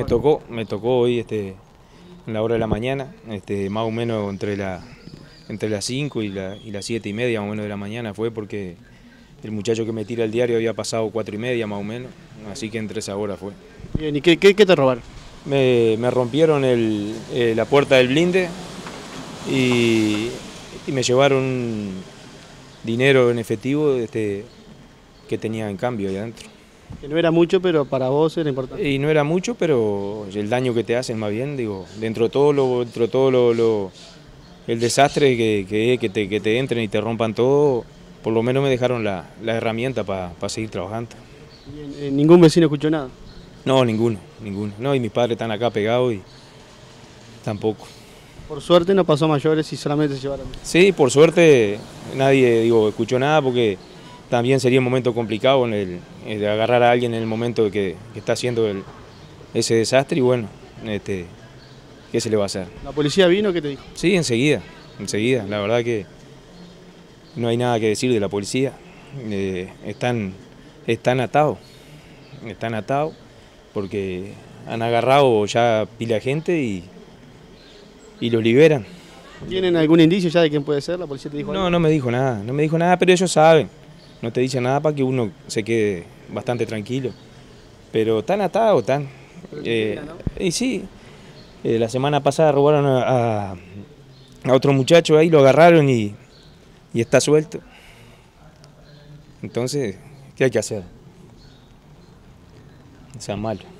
Me tocó, me tocó hoy este, en la hora de la mañana, este, más o menos entre, la, entre las 5 y, la, y las 7 y media más o menos de la mañana fue porque el muchacho que me tira el diario había pasado 4 y media más o menos, así que entre esa hora fue. Bien, ¿y qué, qué, qué te robaron? Me, me rompieron el, eh, la puerta del blinde y, y me llevaron dinero en efectivo este, que tenía en cambio ahí adentro. Que no era mucho, pero para vos era importante. Y no era mucho, pero el daño que te hacen más bien, digo, dentro de todo lo, dentro de todo lo, lo- el desastre que, que, que te, que te entren y te rompan todo, por lo menos me dejaron la, la herramienta para seguir trabajando. Eh, ningún vecino escuchó nada. No, ninguno, ninguno. No, y mis padres están acá pegados y tampoco. Por suerte no pasó a mayores y solamente se llevaron. Sí, por suerte nadie digo, escuchó nada porque también sería un momento complicado en el, eh, de agarrar a alguien en el momento que, que está haciendo el- ese desastre y bueno, este, ¿qué se le va a hacer? ¿La policía vino? ¿Qué te dijo? Sí, enseguida, enseguida. La verdad que no hay nada que decir de la policía. Eh, están, están atados, están atados porque han agarrado ya pila gente y, y los liberan. ¿Tienen algún indicio ya de quién puede ser? ¿La policía te dijo No, algo? no me dijo nada, no me dijo nada, pero ellos saben. No te dicen nada para que uno se quede bastante tranquilo. Pero atados, están. Pero Eh, y sí, eh, la semana pasada robaron a, a- a otro muchacho ahí, lo agarraron y, y está suelto. Entonces, ¿qué hay que hacer? O sea, malo.